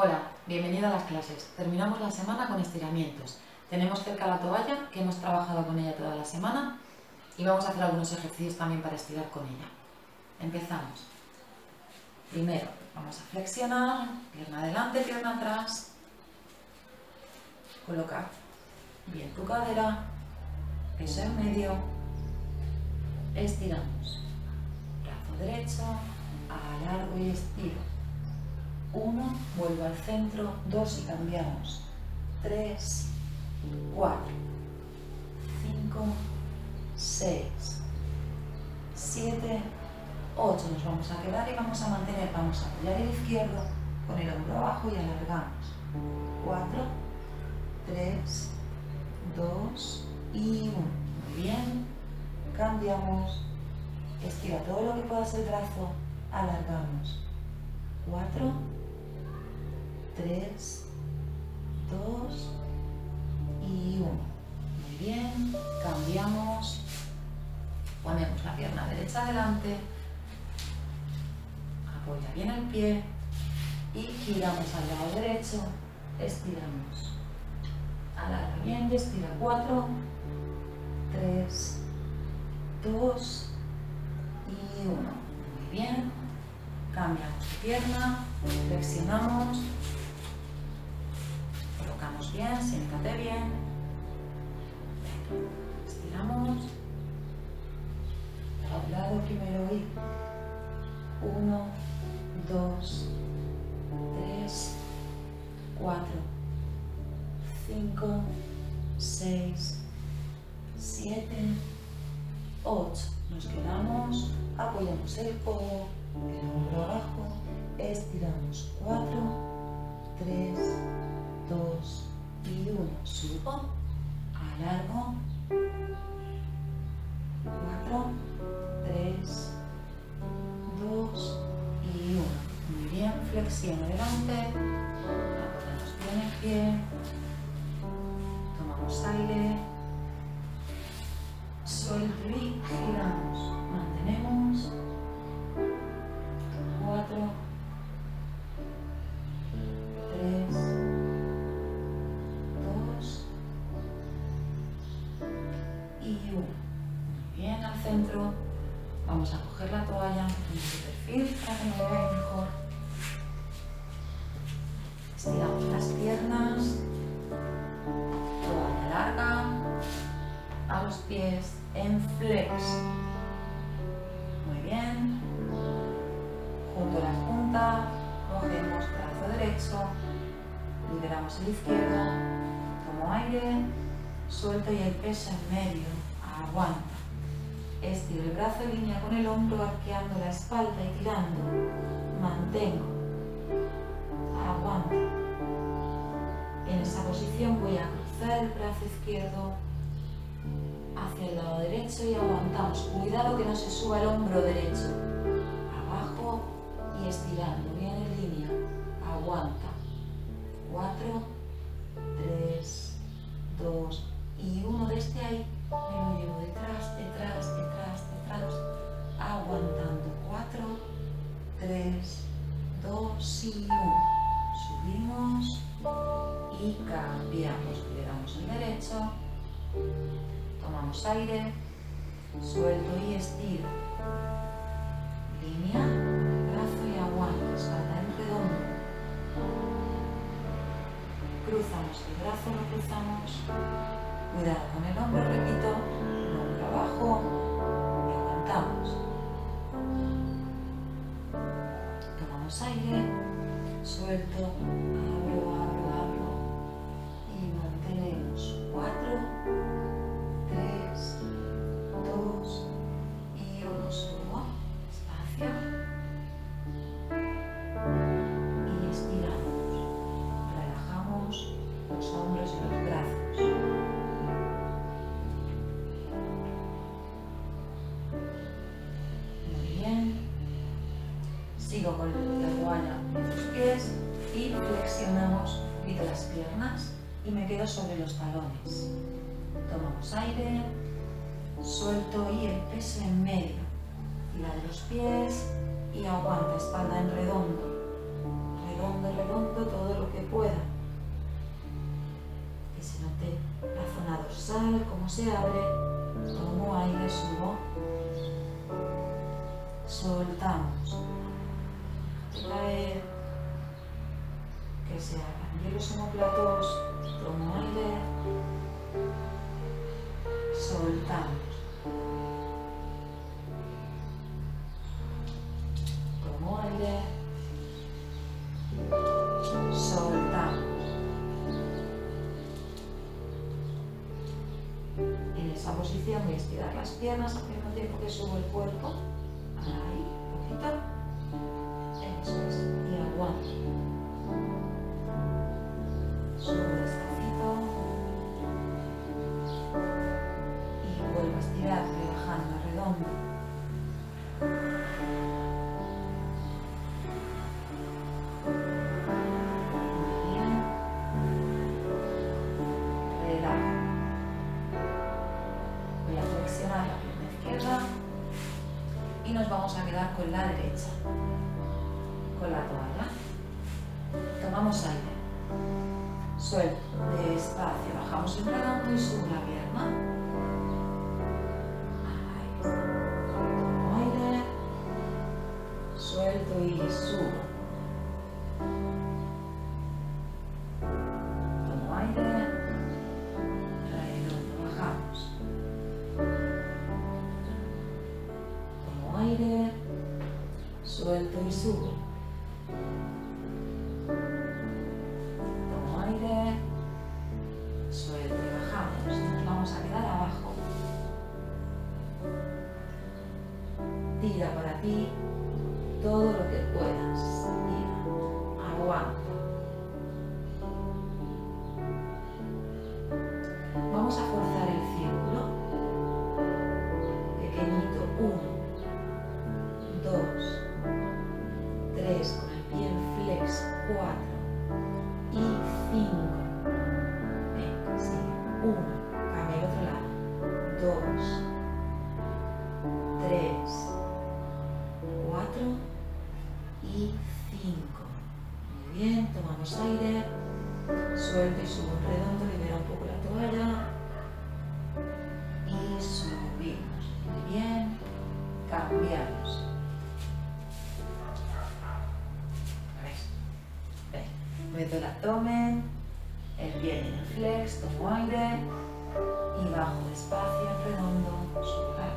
Hola, bienvenido a las clases. Terminamos la semana con estiramientos. Tenemos cerca la toalla, que hemos trabajado con ella toda la semana, y vamos a hacer algunos ejercicios también para estirar con ella. Empezamos. Primero, vamos a flexionar, pierna adelante, pierna atrás. Colocar bien tu cadera, peso en medio. Estiramos. Brazo derecho, alargo y estiro 1, vuelvo al centro, 2 y cambiamos, 3, 4, 5, 6, 7, 8, nos vamos a quedar y vamos a mantener, vamos a apoyar el izquierdo. Con el hombro abajo y alargamos, 4, 3, 2 y 1, muy bien, cambiamos, estira todo lo que puedas el brazo, alargamos, 4, 3, 2 y 1. Muy bien, cambiamos, ponemos la pierna derecha adelante, apoya bien el pie y giramos al lado derecho, estiramos. Alarga bien y estira 4, 3, 2 y 1. Muy bien, cambiamos de pierna, flexionamos, bien, siéntate bien, estiramos, lado lado primero y 1, 2, alargo, 4, en flex. Muy bien. Junto a la punta, cogemos brazo derecho, liberamos el izquierdo, tomo aire, suelto y el peso en medio, aguanta. Estiro el brazo en línea con el hombro, arqueando la espalda y tirando. Mantengo. Aguanta. En esa posición voy a cruzar el brazo izquierdo hacia el lado derecho y aguantamos. Cuidado que no se suba el hombro derecho. Abajo y estirando. Tomamos aire. Suelto. Abro. en medio, fila de los pies y aguanta espalda en redondo, redondo, redondo todo lo que pueda. Que se note la zona dorsal, cómo se abre, tomo aire, subo, soltamos, caer, que se abran bien los homoplatos, tomo aire, soltamos. Esa posición voy a estirar las piernas al mismo tiempo que subo el cuerpo. Ahí, poquito. Con la derecha, con la toalla. Tomamos aire. Suelto, despacio, bajamos el redondo y subo la pierna. 诉。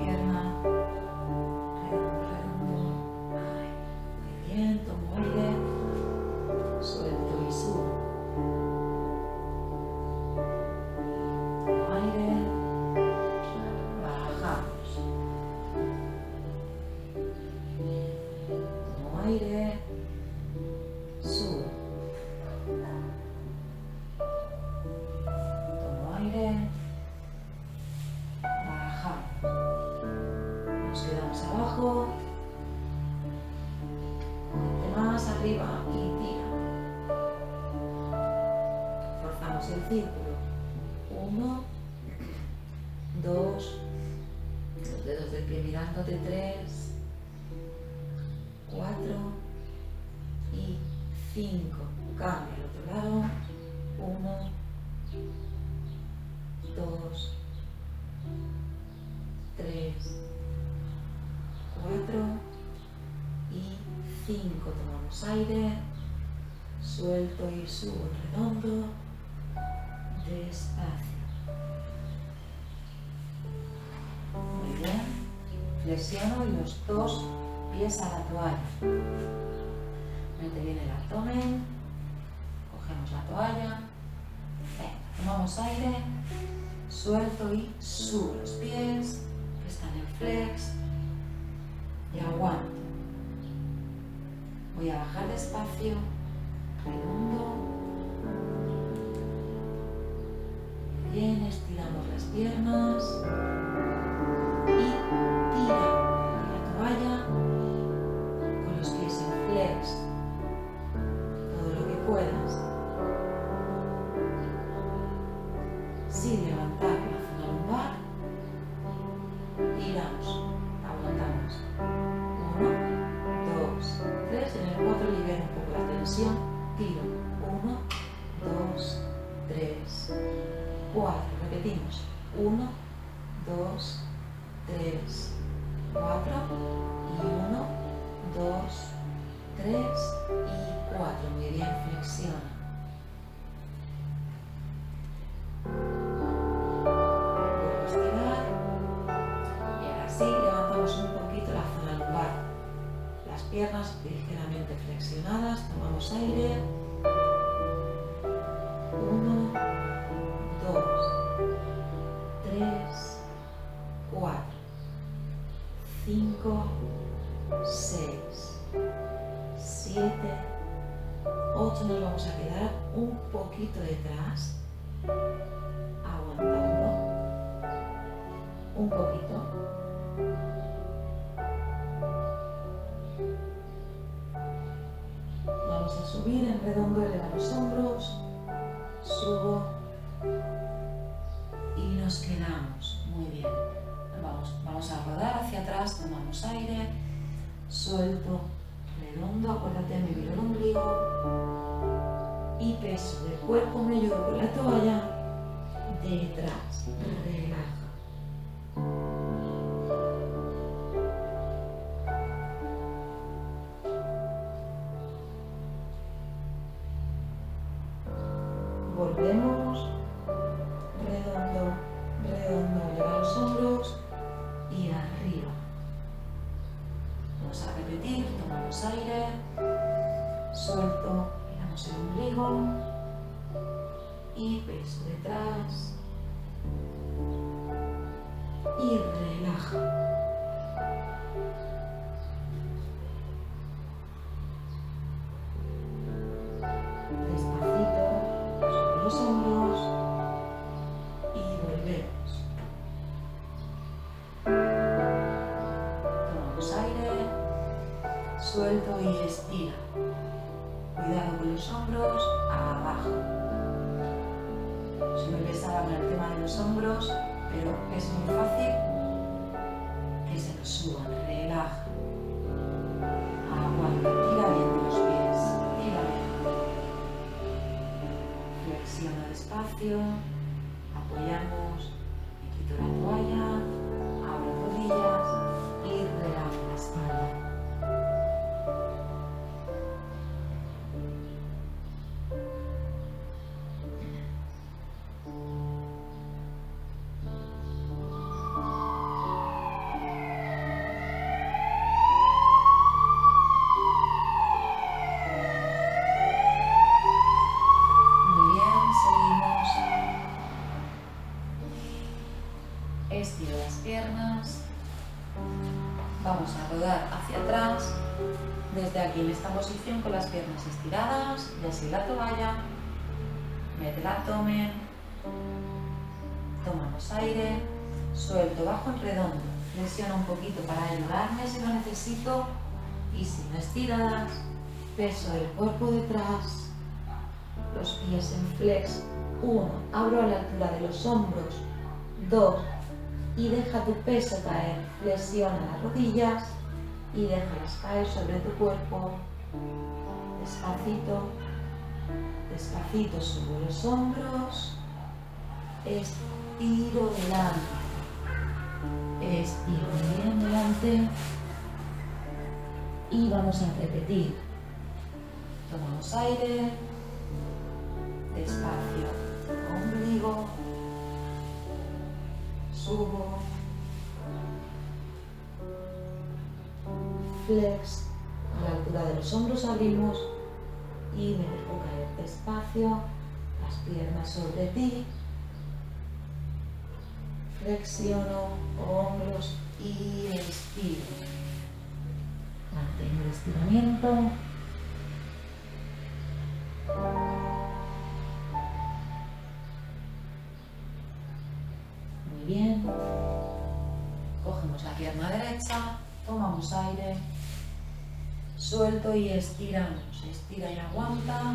Aire, arriba y tira. Forzamos el círculo. Uno, dos, los dedos del pie mirándote, tres, cuatro y cinco. Cambia. Subo redondo, despacio. Muy bien, flexiono los dos pies a la toalla. Mete bien el abdomen, cogemos la toalla, tomamos aire, suelto y subo los pies, que están en flex, y aguanto. Voy a bajar despacio, redondo. Piernas y tira la toalla con los pies en flex, todo lo que puedas. Sin levantar y peso del cuerpo me con la toalla detrás. Relaja. Tomamos aire. Suelto bajo en redondo. Flexiona un poquito para ayudarme si lo necesito. Y si no estiradas, peso del cuerpo detrás los pies en flex. Uno, abro a la altura de los hombros. Dos, y deja tu peso caer. Flexiona las rodillas y déjalas caer sobre tu cuerpo. Despacito, despacito subo los hombros. Estiro delante. Estiro bien delante. Y vamos a repetir. Tomamos aire. Despacio, ombligo, subo, flex, a la altura de los hombros abrimos. Y me dejo caer despacio, las piernas sobre ti, flexiono, hombros y estiro. Mantengo el estiramiento. Muy bien. Cogemos la pierna derecha, tomamos aire, suelto y estiramos. Estira y aguanta.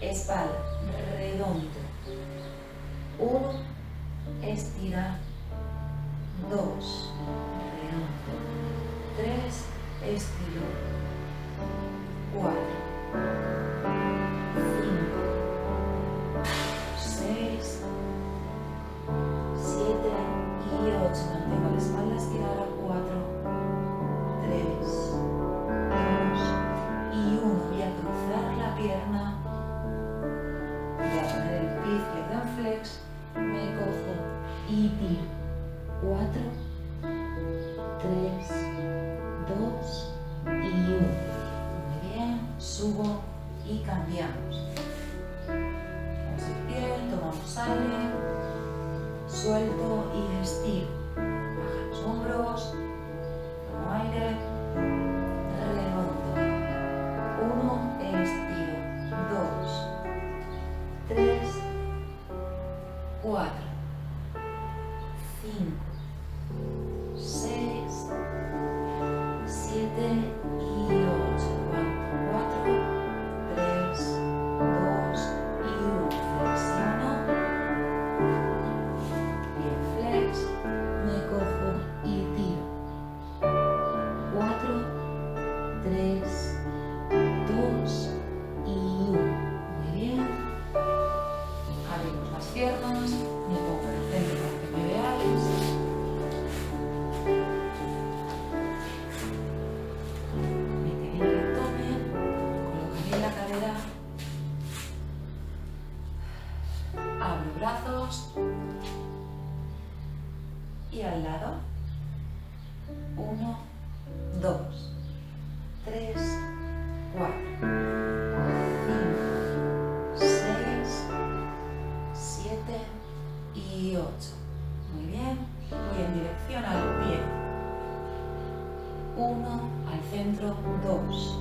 Espalda, redondo. Uno, estira, dos, tres, estiro, cuatro, cinco, seis, siete. Y ocho, mantengo la espalda estirada, cuatro, subo y cambiamos. Vamos el pie, tomamos aire, suelto y estiro. Muy bien. Voy en dirección al pie. Uno al centro, dos.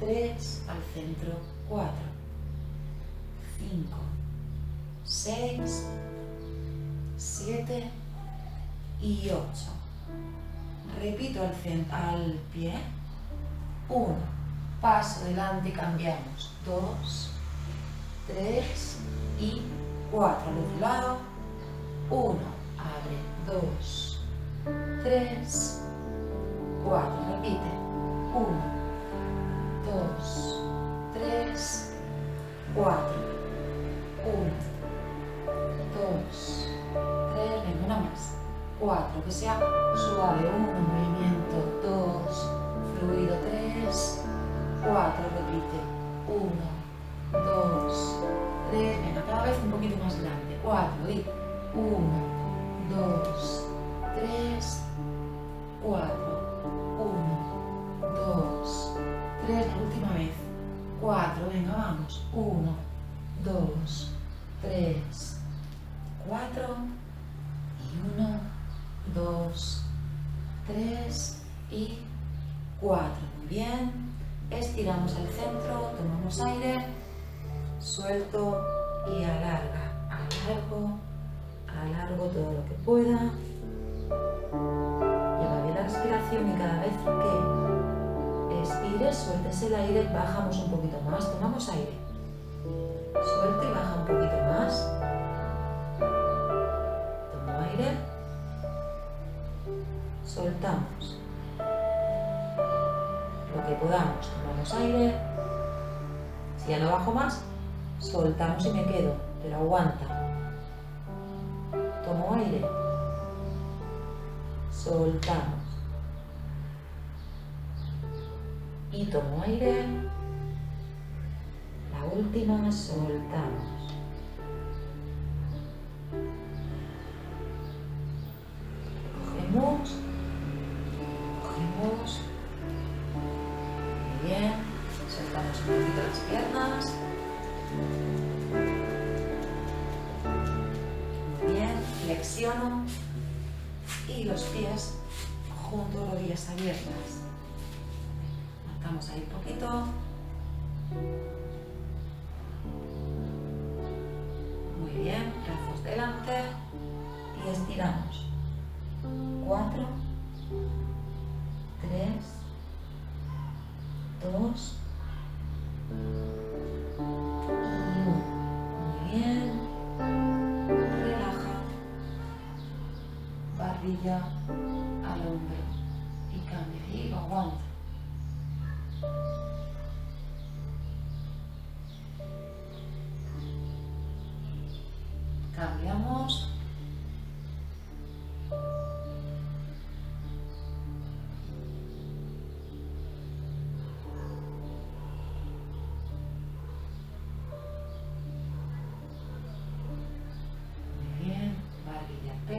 Tres al centro, cuatro. Cinco. Seis. Siete y ocho. Repito al, al pie. Uno. Paso delante cambiamos. Dos. Tres y cuatro. Al otro lado. Uno. Abre. Dos. Tres. Cuatro. Repite. Uno. Dos. Tres. Cuatro. Uno. Dos. Tres. Venga, una más. Cuatro. Que sea suave. Uno. Movimiento. Dos. Fluido. Tres. Cuatro. Repite. Uno. Dos. Tres. Venga, cada vez un poquito más grande. Cuatro. Y uno. Dos. Tres. Cuatro. Uno. Dos. Tres. La última vez. Cuatro. Venga, vamos. Uno. Dos. Tres. Cuatro. Y uno. Dos. Tres. Y cuatro. Muy bien. Estiramos al centro. Tomamos aire. Suelto y alarga. Alargo. Alargo todo lo que pueda. Lleva bien la respiración y cada vez que expires, sueltes el aire, bajamos un poquito más. Tomamos aire. Suelto y baja un poquito más. Tomo aire. Soltamos. Lo que podamos. Tomamos aire. Si ya no bajo más, soltamos y me quedo. Pero aguanta. Aire. Soltamos. Y tomo aire. La última, soltamos.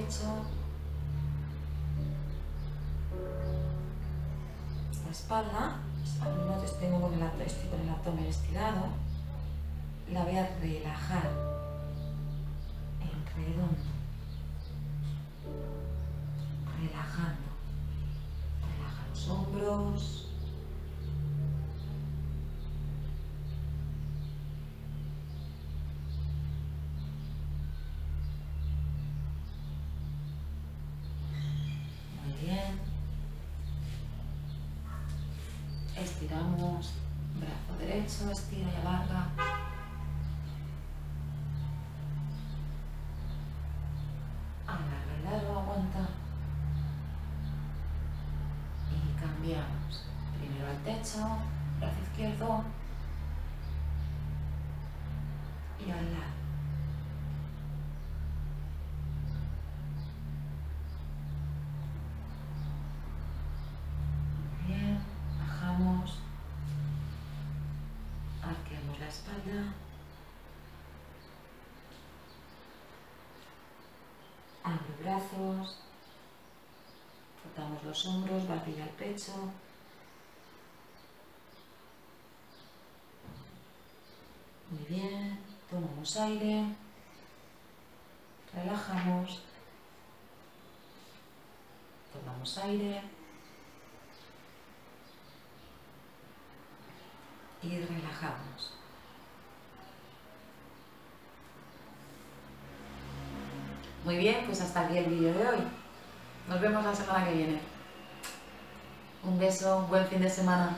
La espalda, abdominales tengo con el estoy con el abdomen estirado, la voy a relajar. En redondo, Techo, brazo izquierdo. Y al lado. Bien, bajamos, arqueamos la espalda, abro brazos, frotamos los hombros, barbilla al pecho. Muy bien, tomamos aire, relajamos, tomamos aire. y relajamos. Muy bien, pues hasta aquí el vídeo de hoy. Nos vemos la semana que viene. Un beso, buen fin de semana.